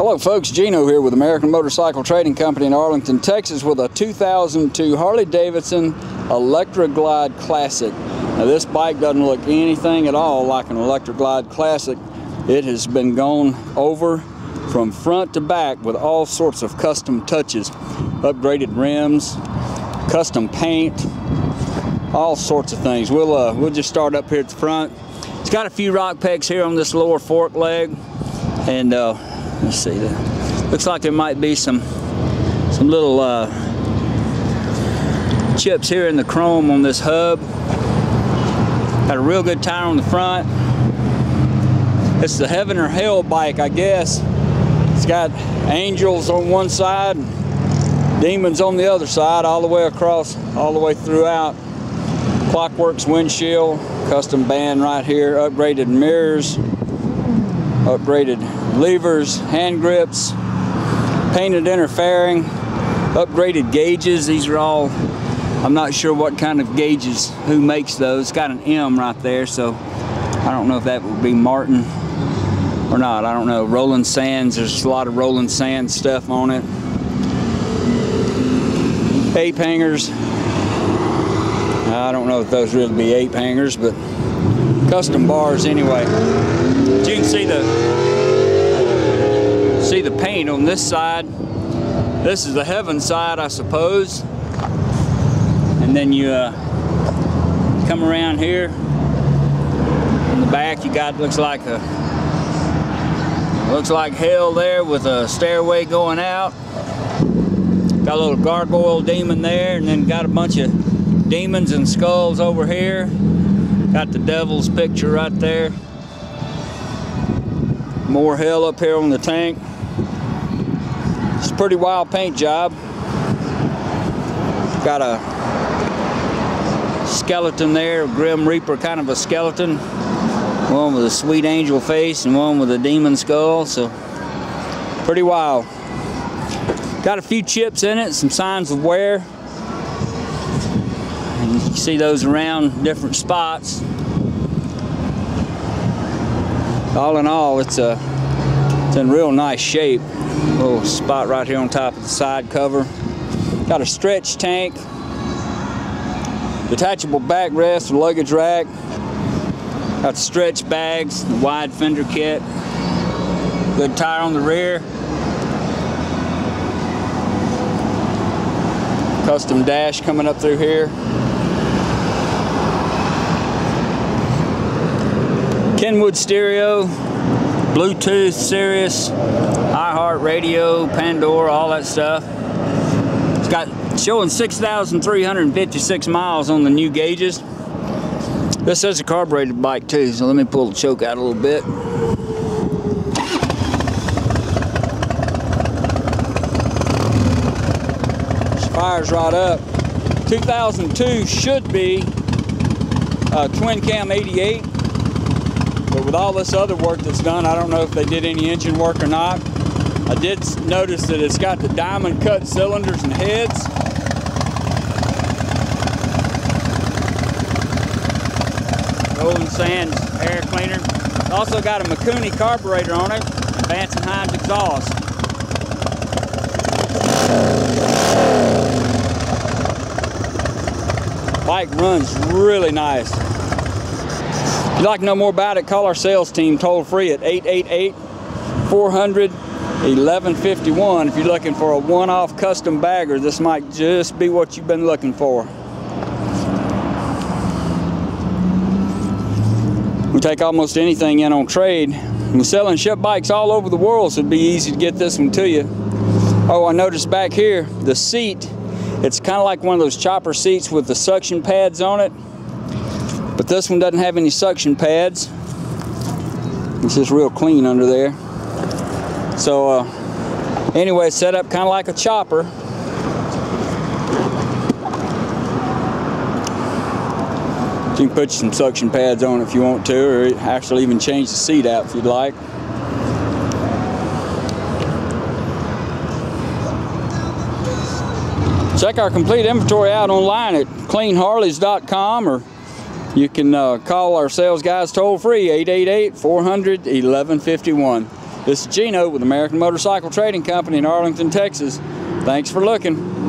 Hello folks, Gino here with American Motorcycle Trading Company in Arlington, Texas with a 2002 Harley Davidson Electra Glide Classic. Now this bike doesn't look anything at all like an Electra Glide Classic. It has been gone over from front to back with all sorts of custom touches. Upgraded rims, custom paint, all sorts of things. We'll, uh, we'll just start up here at the front. It's got a few rock pegs here on this lower fork leg and uh, Let's see that. Looks like there might be some some little uh, chips here in the chrome on this hub. Got a real good tire on the front. It's the heaven or hell bike, I guess. It's got angels on one side, demons on the other side, all the way across, all the way throughout. Klock Werks windshield, custom band right here, upgraded mirrors, upgraded levers, hand grips, painted inner fairing, upgraded gauges. These are all, I'm not sure what kind of gauges, who makes those. It's got an M right there, so I don't know if that would be Martin or not. I don't know. Roland Sands, there's a lot of Roland Sands stuff on it. Ape hangers. I don't know if those really be ape hangers, but custom bars anyway. But you can see the see the paint on this side. This is the heaven side, I suppose. And then you uh, come around here. In the back, you got looks like a looks like hell there with a stairway going out. Got a little gargoyle demon there, and then got a bunch of demons and skulls over here. Got the devil's picture right there. More hell up here on the tank. It's a pretty wild paint job. Got a skeleton there, Grim Reaper kind of a skeleton. One with a sweet angel face and one with a demon skull, so pretty wild. Got a few chips in it, some signs of wear. And you can see those around different spots all in all, it's a it's in real nice shape. Little spot right here on top of the side cover. Got a stretch tank, detachable backrest, luggage rack. Got stretch bags, wide fender kit. Good tire on the rear. Custom dash coming up through here. Kenwood stereo, Bluetooth, Sirius, iHeartRadio, Pandora, all that stuff. It's got showing 6,356 miles on the new gauges. This is a carbureted bike too, so let me pull the choke out a little bit. fires right up. 2002 should be a twin cam 88 but with all this other work that's done, I don't know if they did any engine work or not. I did notice that it's got the diamond cut cylinders and heads. Roland Sands air cleaner. It's also got a Mikuni carburetor on it and Vance & Hines exhaust. Bike runs really nice If you'd like to know more about it, call our sales team toll free at 888 400 1151. If you're looking for a one off custom bagger, this might just be what you've been looking for. We take almost anything in on trade. We're selling ship bikes all over the world, so it'd be easy to get this one to you. Oh, I noticed back here, the seat, it's kind of like one of those chopper seats with the suction pads on it. But this one doesn't have any suction pads. It's just real clean under there. So uh, anyway, set up kind of like a chopper. You can put some suction pads on if you want to, or actually even change the seat out if you'd like. Check our complete inventory out online at cleanharleys.com or you can uh, call our sales guys toll free 888 400 1151. This is Gino with American Motorcycle Trading Company in Arlington, Texas. Thanks for looking.